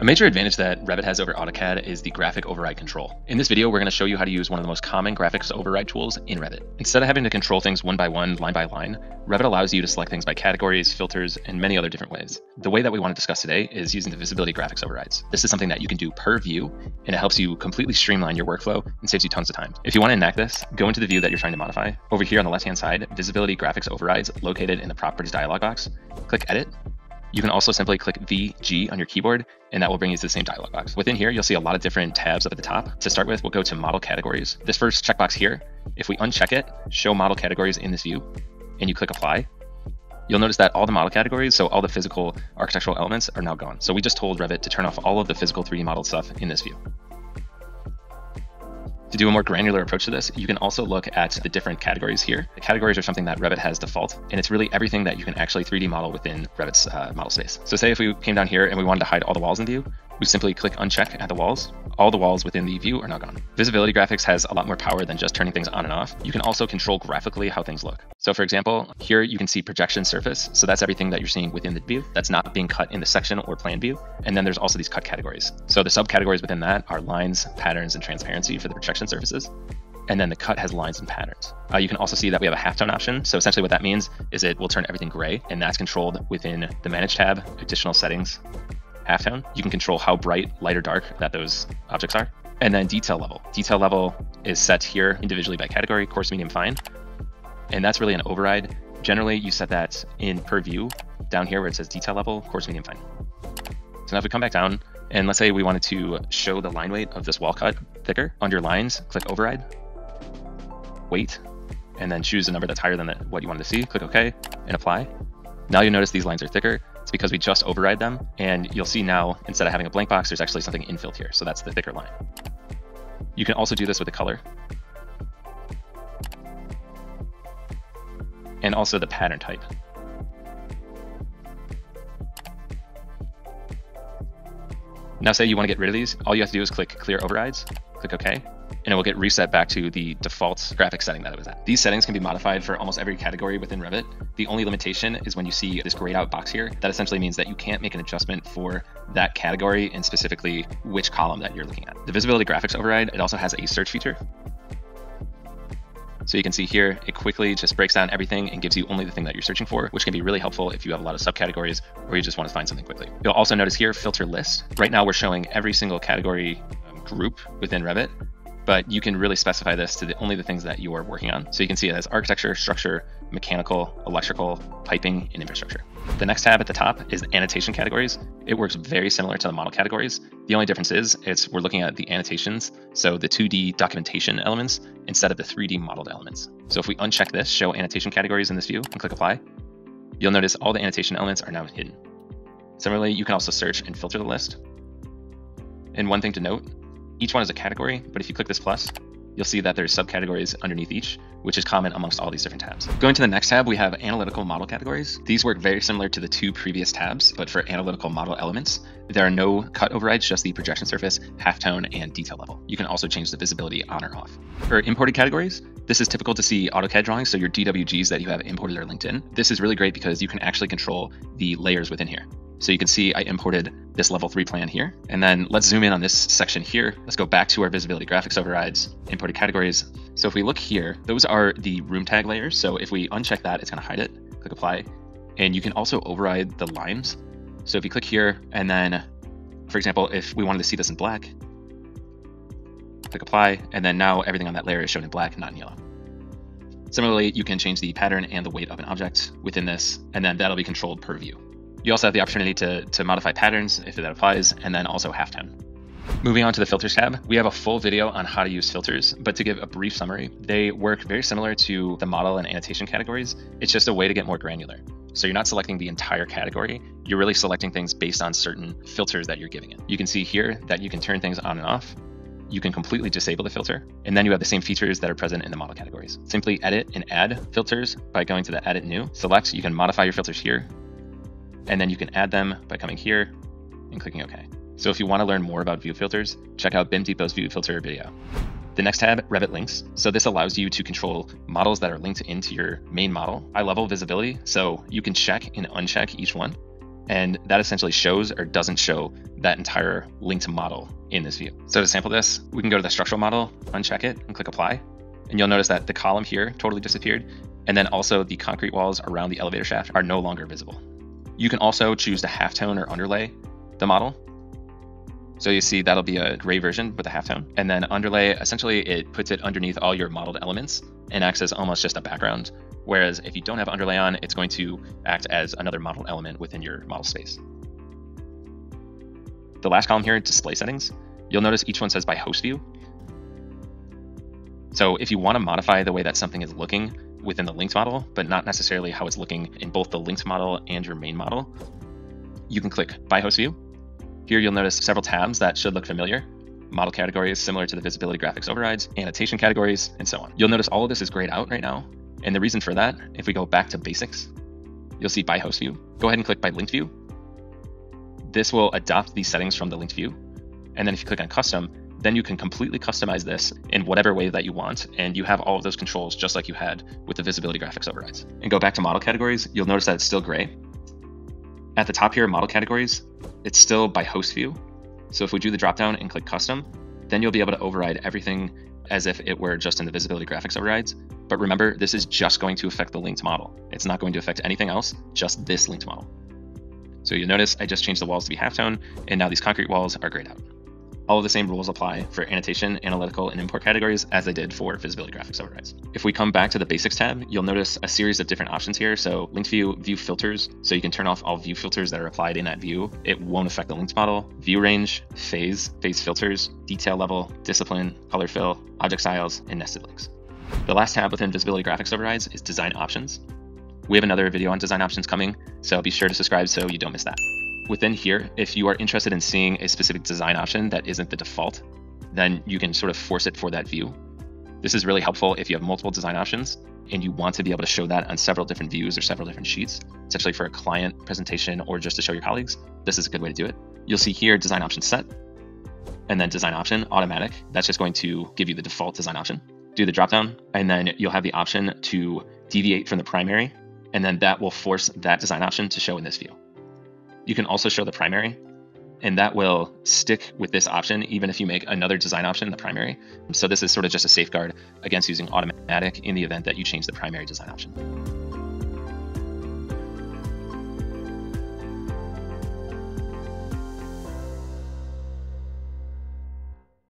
A major advantage that Revit has over AutoCAD is the graphic override control. In this video, we're going to show you how to use one of the most common graphics override tools in Revit. Instead of having to control things one by one, line by line, Revit allows you to select things by categories, filters, and many other different ways. The way that we want to discuss today is using the visibility graphics overrides. This is something that you can do per view, and it helps you completely streamline your workflow and saves you tons of time. If you want to enact this, go into the view that you're trying to modify. Over here on the left-hand side, visibility graphics overrides located in the properties dialog box. Click edit, you can also simply click VG on your keyboard, and that will bring you to the same dialog box. Within here, you'll see a lot of different tabs up at the top. To start with, we'll go to model categories. This first checkbox here, if we uncheck it, show model categories in this view, and you click apply, you'll notice that all the model categories, so all the physical architectural elements are now gone. So we just told Revit to turn off all of the physical 3D model stuff in this view. To do a more granular approach to this, you can also look at the different categories here. The categories are something that Revit has default, and it's really everything that you can actually 3D model within Revit's uh, model space. So say if we came down here and we wanted to hide all the walls in view, we simply click uncheck at the walls. All the walls within the view are now gone. Visibility graphics has a lot more power than just turning things on and off. You can also control graphically how things look. So for example, here you can see projection surface. So that's everything that you're seeing within the view that's not being cut in the section or plan view. And then there's also these cut categories. So the subcategories within that are lines, patterns, and transparency for the projection surfaces and then the cut has lines and patterns. Uh, you can also see that we have a halftone option. So essentially what that means is it will turn everything gray and that's controlled within the manage tab, additional settings, halftone, you can control how bright, light, or dark that those objects are. And then detail level. Detail level is set here individually by category, coarse, medium, fine. And that's really an override. Generally, you set that in per view down here where it says detail level, coarse, medium, fine. So now if we come back down, and let's say we wanted to show the line weight of this wall cut thicker, under lines, click override, weight, and then choose a number that's higher than the, what you wanted to see, click OK, and apply. Now you notice these lines are thicker, it's because we just override them. And you'll see now, instead of having a blank box, there's actually something infilled here. So that's the thicker line. You can also do this with the color. And also the pattern type. Now say you want to get rid of these, all you have to do is click clear overrides, click OK, and it will get reset back to the default graphic setting that it was at. These settings can be modified for almost every category within Revit. The only limitation is when you see this grayed out box here, that essentially means that you can't make an adjustment for that category and specifically which column that you're looking at. The visibility graphics override, it also has a search feature. So you can see here, it quickly just breaks down everything and gives you only the thing that you're searching for, which can be really helpful if you have a lot of subcategories or you just want to find something quickly. You'll also notice here, filter list. Right now we're showing every single category um, group within Revit, but you can really specify this to the, only the things that you are working on. So you can see it as architecture, structure, mechanical, electrical, piping, and infrastructure. The next tab at the top is annotation categories. It works very similar to the model categories. The only difference is it's we're looking at the annotations, so the 2D documentation elements instead of the 3D modeled elements. So if we uncheck this, show annotation categories in this view and click apply, you'll notice all the annotation elements are now hidden. Similarly, you can also search and filter the list. And one thing to note each one is a category, but if you click this plus, you'll see that there's subcategories underneath each, which is common amongst all these different tabs. Going to the next tab, we have analytical model categories. These work very similar to the two previous tabs, but for analytical model elements, there are no cut overrides, just the projection surface, halftone, and detail level. You can also change the visibility on or off. For imported categories, this is typical to see AutoCAD drawings, so your DWGs that you have imported or linked in. This is really great because you can actually control the layers within here. So you can see I imported this level three plan here. And then let's zoom in on this section here. Let's go back to our visibility graphics overrides, imported categories. So if we look here, those are the room tag layers. So if we uncheck that, it's gonna hide it, click apply. And you can also override the lines. So if you click here and then, for example, if we wanted to see this in black, click apply, and then now everything on that layer is shown in black, not in yellow. Similarly, you can change the pattern and the weight of an object within this, and then that'll be controlled per view. You also have the opportunity to, to modify patterns if that applies, and then also halftone. Moving on to the filters tab, we have a full video on how to use filters, but to give a brief summary, they work very similar to the model and annotation categories. It's just a way to get more granular. So you're not selecting the entire category, you're really selecting things based on certain filters that you're giving it. You can see here that you can turn things on and off. You can completely disable the filter, and then you have the same features that are present in the model categories. Simply edit and add filters by going to the edit new. Select, you can modify your filters here, and then you can add them by coming here and clicking OK. So if you want to learn more about view filters, check out BIM Depot's view filter video. The next tab, Revit links. So this allows you to control models that are linked into your main model. Eye level visibility, so you can check and uncheck each one. And that essentially shows or doesn't show that entire linked model in this view. So to sample this, we can go to the structural model, uncheck it, and click apply. And you'll notice that the column here totally disappeared. And then also the concrete walls around the elevator shaft are no longer visible. You can also choose to halftone or underlay the model. So you see that'll be a gray version with a halftone. And then underlay, essentially it puts it underneath all your modeled elements and acts as almost just a background. Whereas if you don't have underlay on, it's going to act as another model element within your model space. The last column here, display settings, you'll notice each one says by host view. So if you want to modify the way that something is looking within the linked model, but not necessarily how it's looking in both the linked model and your main model, you can click by host view. Here you'll notice several tabs that should look familiar. Model categories similar to the visibility graphics overrides, annotation categories, and so on. You'll notice all of this is grayed out right now. And the reason for that, if we go back to basics, you'll see by host view. Go ahead and click by linked view. This will adopt these settings from the linked view. And then if you click on custom, then you can completely customize this in whatever way that you want, and you have all of those controls just like you had with the visibility graphics overrides. And go back to model categories, you'll notice that it's still gray. At the top here, model categories, it's still by host view. So if we do the dropdown and click custom, then you'll be able to override everything as if it were just in the visibility graphics overrides. But remember, this is just going to affect the linked model. It's not going to affect anything else, just this linked model. So you'll notice I just changed the walls to be halftone, and now these concrete walls are grayed out. All of the same rules apply for annotation, analytical, and import categories as they did for visibility graphics overrides. If we come back to the basics tab, you'll notice a series of different options here. So linked view, view filters. So you can turn off all view filters that are applied in that view. It won't affect the linked model. View range, phase, phase filters, detail level, discipline, color fill, object styles, and nested links. The last tab within visibility graphics overrides is design options. We have another video on design options coming, so be sure to subscribe so you don't miss that. Within here, if you are interested in seeing a specific design option that isn't the default, then you can sort of force it for that view. This is really helpful if you have multiple design options and you want to be able to show that on several different views or several different sheets, especially for a client presentation or just to show your colleagues. This is a good way to do it. You'll see here design option set and then design option automatic. That's just going to give you the default design option. Do the dropdown and then you'll have the option to deviate from the primary and then that will force that design option to show in this view. You can also show the primary, and that will stick with this option even if you make another design option in the primary. So this is sort of just a safeguard against using automatic in the event that you change the primary design option.